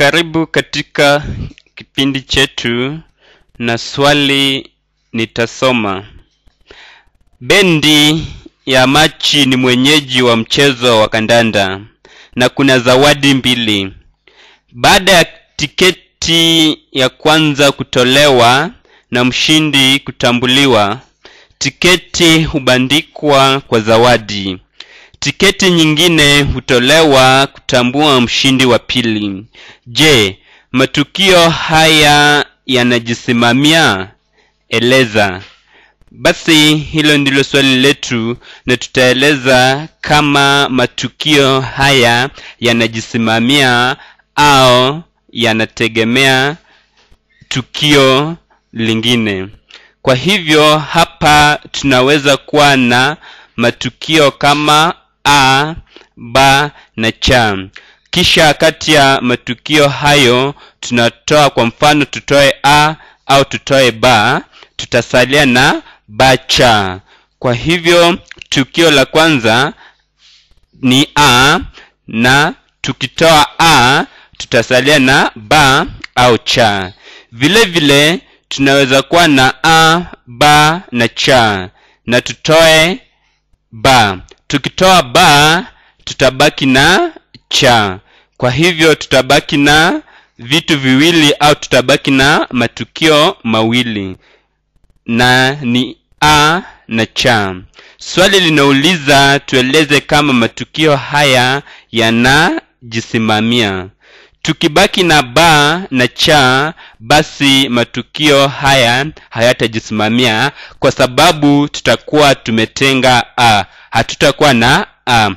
Karibu katika kipindi chetu na swali nitasoma. Bendi ya Machi ni mwenyeji wa mchezo wa kandanda na kuna zawadi mbili. Baada ya tiketi ya kwanza kutolewa na mshindi kutambuliwa, tiketi hubandikwa kwa zawadi. Tiketi nyingine hutolewa kutambua mshindi wa pili. Je, matukio haya yanajisimamia? Eleza. Basi hilo ndilo swali letu na tutaeleza kama matukio haya yanajisimamia au yanategemea tukio lingine. Kwa hivyo hapa tunaweza kuwa na matukio kama a, b na cha. Kisha kati ya matukio hayo tunatoa kwa mfano tutoe a au tutoe b, tutasalia na cha. Kwa hivyo tukio la kwanza ni a na tukitoa a tutasalia na B au cha. Vile vile tunaweza kuwa na a, ba na cha na tutoe ba. Tukitoa ba tutabaki na cha. Kwa hivyo tutabaki na vitu viwili au tutabaki na matukio mawili na ni a na cha. Swali linauliza tueleze kama matukio haya yanajisimamia. Tukibaki na ba na cha, basi matukio haya hayatajisimamia kwa sababu tutakuwa tumetenga a, hatutakuwa na a.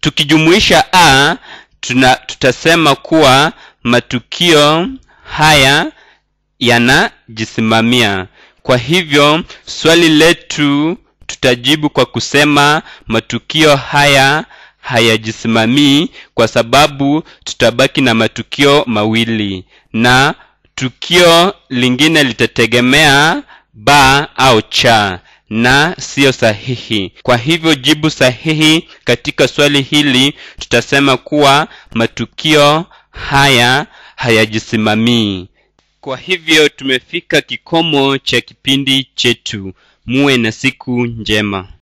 Tukijumuisha a, tuna, tutasema kuwa matukio haya yanajisimamia. Kwa hivyo swali letu tutajibu kwa kusema matukio haya hayajisimamii kwa sababu tutabaki na matukio mawili na tukio lingine litategemea ba au cha na siyo sahihi. Kwa hivyo jibu sahihi katika swali hili tutasema kuwa matukio haya hayajisimamii. Kwa hivyo tumefika kikomo cha kipindi chetu. Muwe na siku njema.